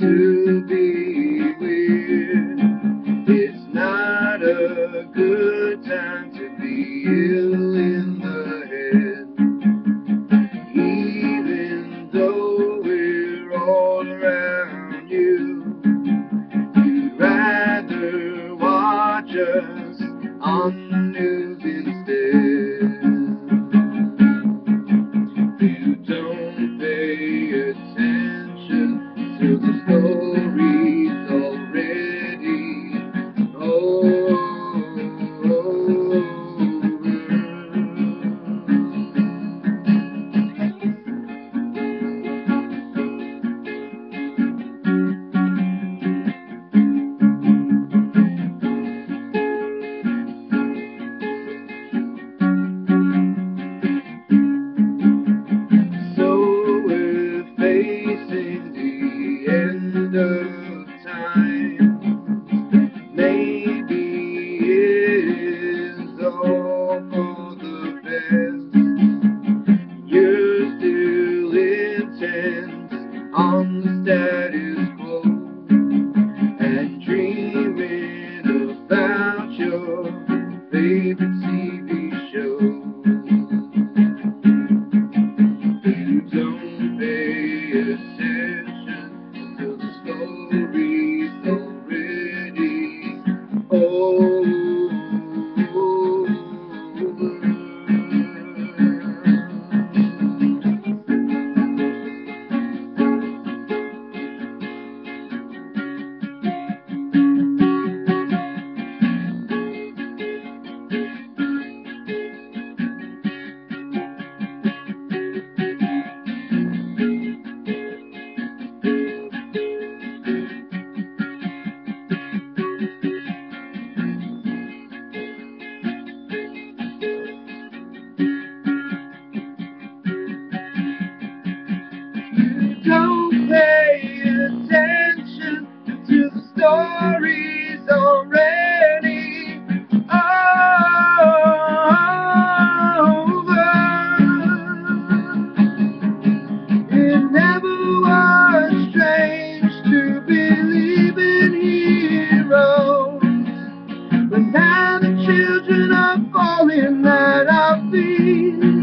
to be weird. It's not a good time to be ill in the head. Even though we're all around. Intent on the status quo and dreaming about your favorite stories already oh, over. It never was strange to believe in heroes, but now the children are falling at our feet.